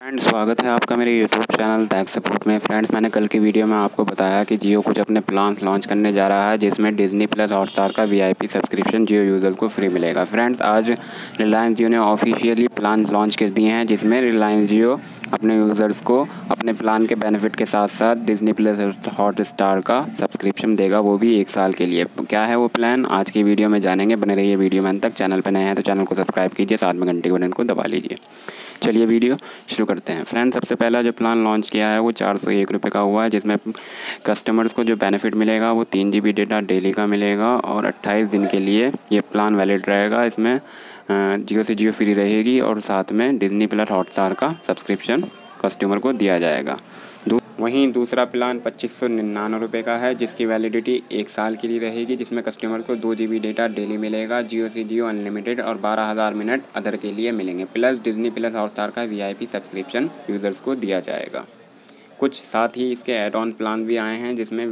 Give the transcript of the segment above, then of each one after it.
Friends स्वागत है आपका मेरे यूट्यूब चैनल टैक सपोर्ट में। फ्रेंड्स मैंने कल की वीडियो में आपको बताया कि जियो कुछ अपने प्लान लॉन्च करने जा रहा है, जिसमें डिज्नी प्लस हॉटस्टार का वीआईपी सब्सक्रिप्शन जियो यूज़र को फ्री मिलेगा। फ्रेंड्स आज रिलायंस जियो ने ऑफिशियली प्लान लॉन्च कर दिए हैं, जिसमें रिलायंस जियो अपने यूज़र्स को अपने प्लान के बेनिफिट के साथ साथ डिज्नी प्लस हॉट स्टार का सब्सक्रिप्शन देगा, वो भी एक साल के लिए। क्या है वो प्लान आज की वीडियो में जानेंगे। बने रहिए वीडियो में तक। चैनल पर नए हैं तो चैनल को सब्सक्राइब कीजिए, साथ में घंटे बटन को दबा लीजिए। चलिए वीडियो शुरू करते हैं। फ्रेंड सबसे पहला जो प्लान लॉन्च किया है, वो चार सौ एक रुपये का हुआ है, जिसमें कस्टमर्स को जो बेनिफिट मिलेगा, वो तीन जी बी डेटा डेली का मिलेगा और अट्ठाईस दिन के लिए ये प्लान वैलिड रहेगा। इसमें जियो से जियो फ्री रहेगी और साथ में डिजनी प्लस हॉटस्टार का सब्सक्रिप्शन कस्टमर को दिया जाएगा। वहीं दूसरा प्लान पच्चीस सौ निन्यानवे रुपये का है, जिसकी वैलिडिटी एक साल के लिए रहेगी, जिसमें कस्टमर को दो जी बी डेटा डेली मिलेगा जियो से जियो अनलिमिटेड और बारह हज़ार मिनट अदर के लिए मिलेंगे। प्लस डिजनी प्लस हॉटस्टार का V I P subscription users को दिया जाएगा। कुछ साथ ही इसके एड ऑन प्लान भी आए हैं, जिसमें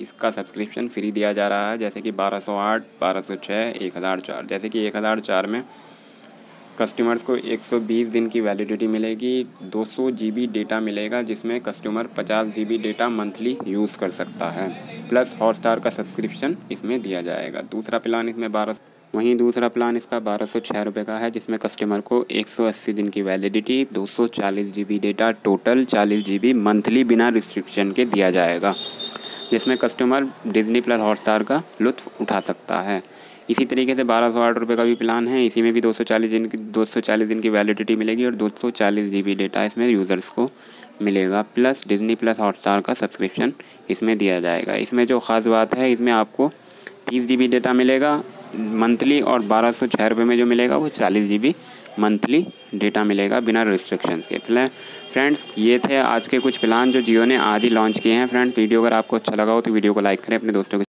इसका सब्सक्रिप्शन फ्री दिया जा रहा है, जैसे कि बारह सौ आठ, बारह सौ छः एक हज़ार चार। जैसे कि एक हज़ार चार में कस्टमर्स को 120 दिन की वैलिडिटी मिलेगी 200 जीबी डेटा मिलेगा, जिसमें customer 50 GB data monthly use कर सकता है। प्लस हॉटस्टार का सब्सक्रिप्शन इसमें दिया जाएगा। दूसरा प्लान इसमें बारह वहीं दूसरा प्लान इसका बारह सौ छः रुपये का है, जिसमें कस्टमर को 180 दिन की validity 240 GB data total 40 GB monthly बिना रिस्ट्रिक्शन के दिया जाएगा। जिसमें कस्टमर डिजनी प्लस हॉटस्टार का लुत्फ़ उठा सकता है। इसी तरीके से बारह सौ आठ रुपये का भी प्लान है। इसी में भी दो सौ चालीस दिन की दो सौ चालीस दिन की वैलिडिटी मिलेगी और दो सौ चालीस जी बी डेटा इसमें यूज़र्स को मिलेगा। प्लस डिजनी प्लस हॉटस्टार का सब्सक्रिप्शन इसमें दिया जाएगा। इसमें जो ख़ास बात है, इसमें आपको तीस जी बी डेटा मिलेगा। मंथली और बारह सौ छः रुपये में जो मिलेगा, वो चालीस जी बी मंथली डेटा मिलेगा बिना रिस्ट्रिक्शन के। फ़िलहाल फ्रेंड्स ये थे आज के कुछ प्लान जो जियो ने आज ही लॉन्च किए हैं। फ्रेंड्स वीडियो अगर आपको अच्छा लगा हो तो वीडियो को लाइक करें, अपने दोस्तों के